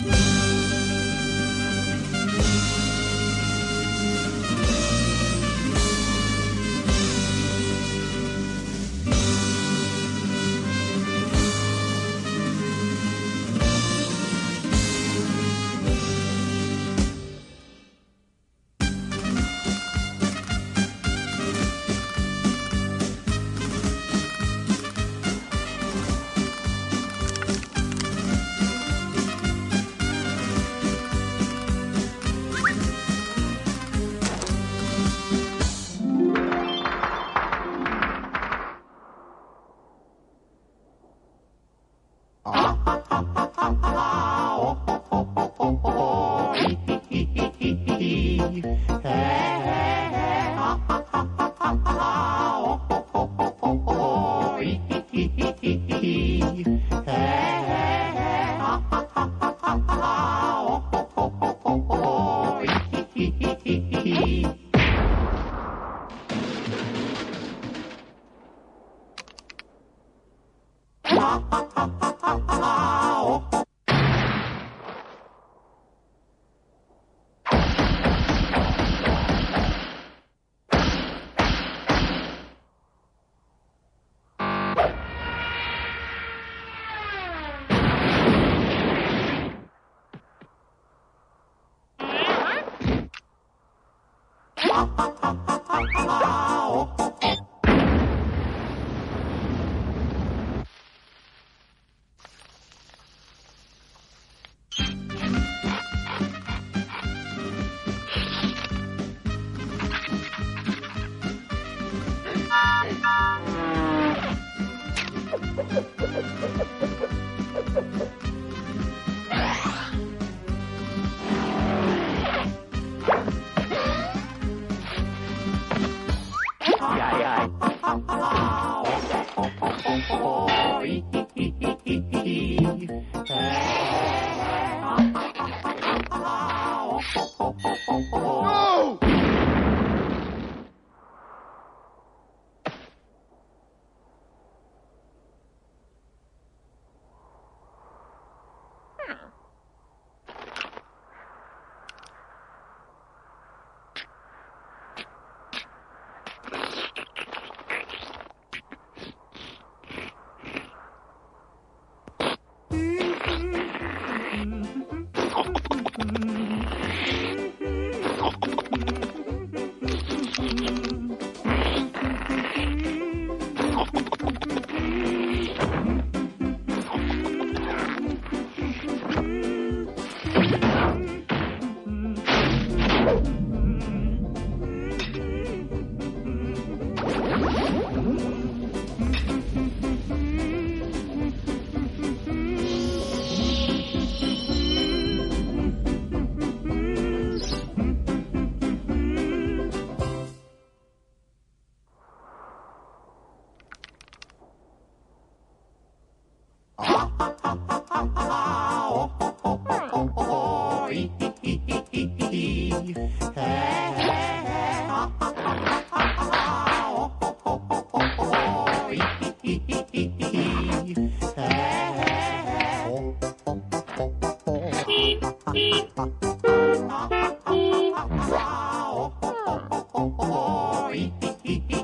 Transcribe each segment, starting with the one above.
Música Hey, hey, hey, ha, ha, ha, ha, ha, ha, oh, oh, oh, oh, oh, hee, hee, hee, hee, hee, hee, hey, ha, ha, ha, ha, ha, ha, oh, oh, oh, oh, oh, hee, hee, hee, hee, hee, hee. Ha, ha, ha. Tchau. oh, ee, ee, ee.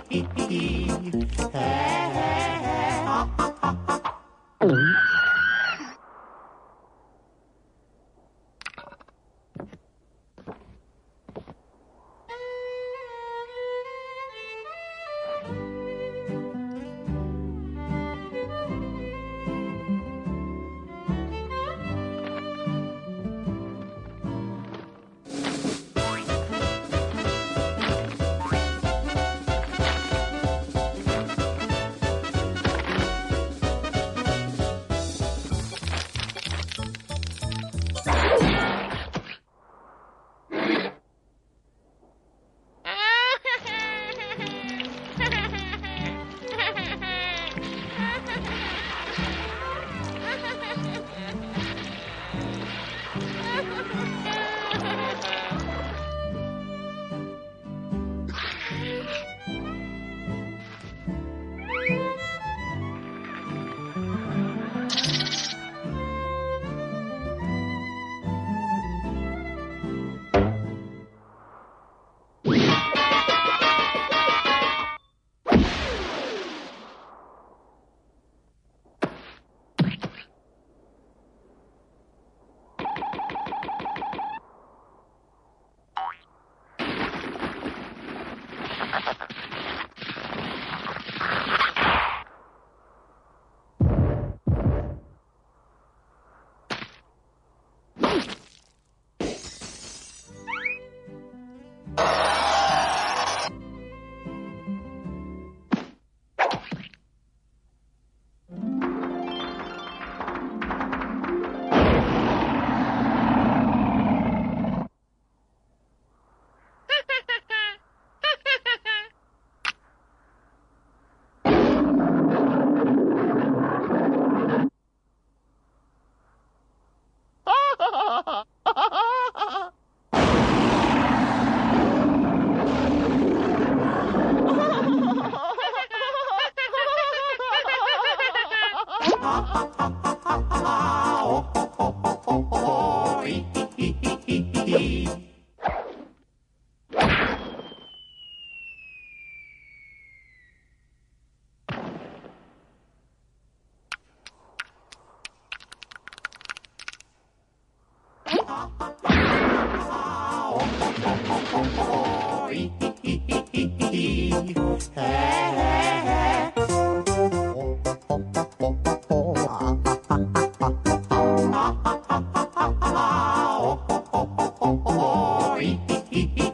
Hey, hey,